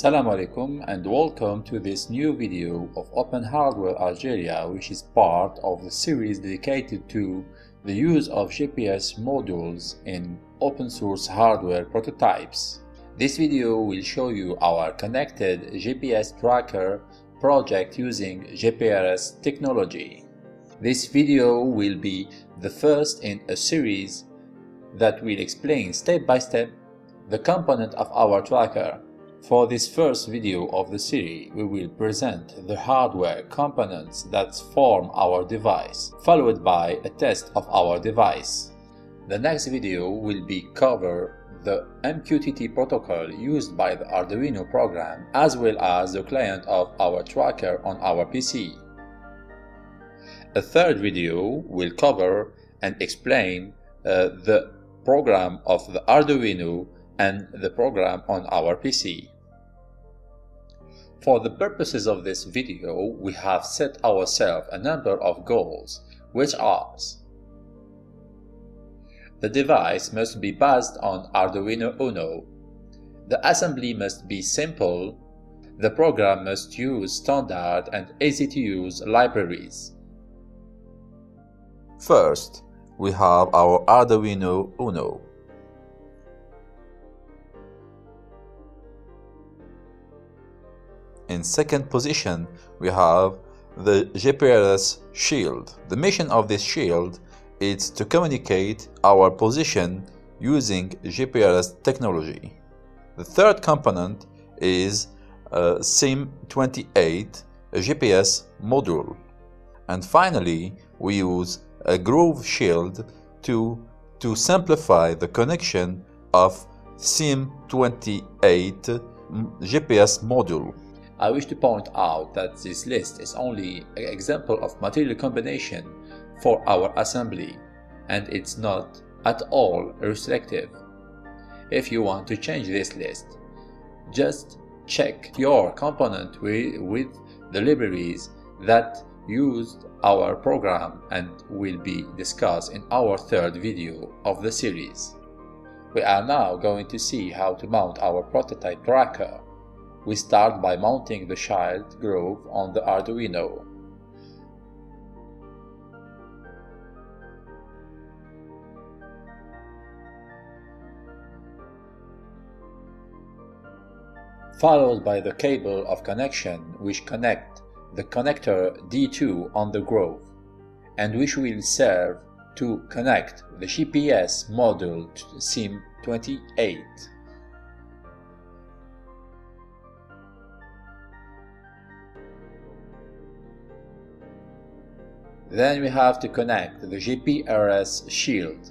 Assalamu alaikum and welcome to this new video of Open Hardware Algeria which is part of the series dedicated to the use of GPS modules in open source hardware prototypes. This video will show you our connected GPS tracker project using GPRS technology. This video will be the first in a series that will explain step by step the component of our tracker for this first video of the series, we will present the hardware components that form our device, followed by a test of our device. The next video will be cover the MQTT protocol used by the Arduino program as well as the client of our tracker on our PC. A third video will cover and explain uh, the program of the Arduino and the program on our PC. For the purposes of this video, we have set ourselves a number of goals, which are The device must be based on Arduino Uno. The assembly must be simple. The program must use standard and easy-to-use libraries. First, we have our Arduino Uno. In second position, we have the GPRS shield. The mission of this shield is to communicate our position using GPRS technology. The third component is a SIM28, a GPS module. And finally, we use a Groove shield to, to simplify the connection of SIM28 mm, GPS module. I wish to point out that this list is only an example of material combination for our assembly and it's not at all restrictive. If you want to change this list, just check your component with, the libraries that used our program and will be discussed in our third video of the series. We are now going to see how to mount our prototype tracker we start by mounting the child Groove on the Arduino. followed by the cable of connection which connect the connector D2 on the Groove, and which will serve to connect the GPS module to SIM28. Then we have to connect the GPRS shield.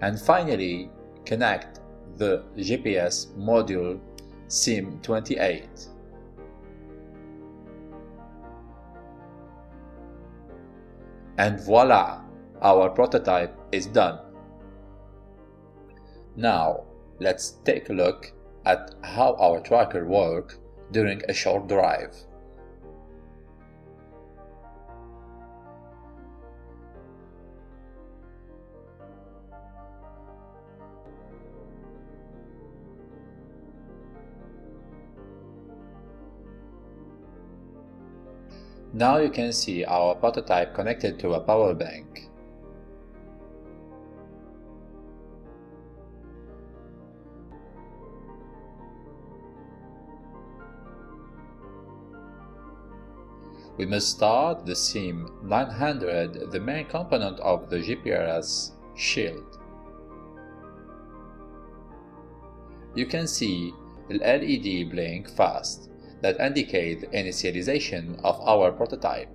And finally, connect the GPS module SIM28. And voila, our prototype is done. Now, let's take a look at how our tracker works during a short drive. Now you can see our prototype connected to a power bank. We must start the SIM 900, the main component of the GPRS shield. You can see the LED blink fast that indicate initialization of our prototype.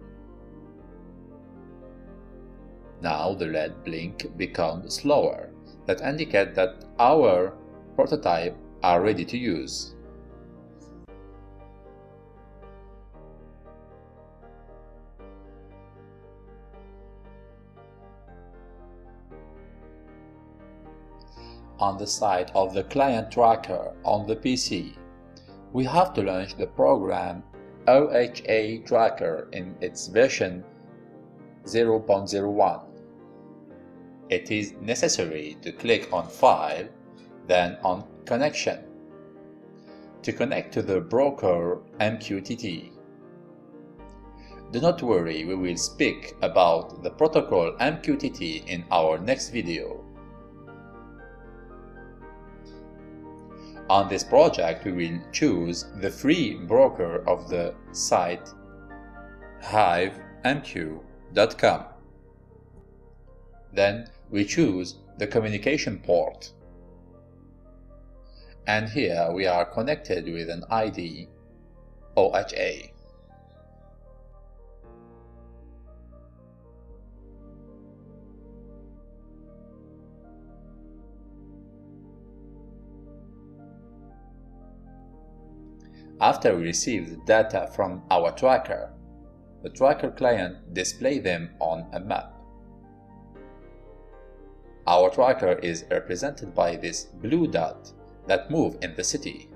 Now the LED blink becomes slower that indicate that our prototype are ready to use. On the side of the client tracker on the PC. We have to launch the program OHA tracker in its version 0.01. It is necessary to click on File, then on Connection to connect to the broker MQTT. Do not worry, we will speak about the protocol MQTT in our next video. On this project, we will choose the free broker of the site hivemq.com. Then we choose the communication port. And here we are connected with an ID OHA. After we receive the data from our tracker, the tracker client displays them on a map. Our tracker is represented by this blue dot that move in the city.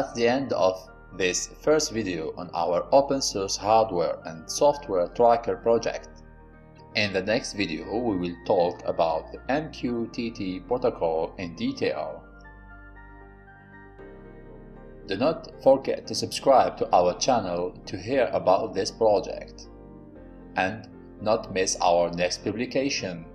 That's the end of this first video on our open source hardware and software tracker project. In the next video, we will talk about the MQTT protocol in detail. Do not forget to subscribe to our channel to hear about this project and not miss our next publication.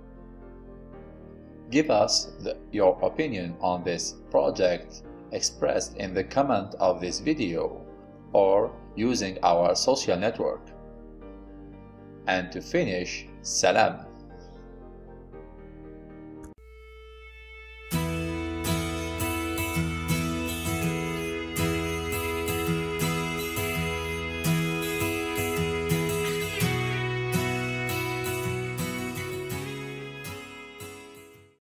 Give us the, your opinion on this project expressed in the comment of this video or using our social network. And to finish, salam.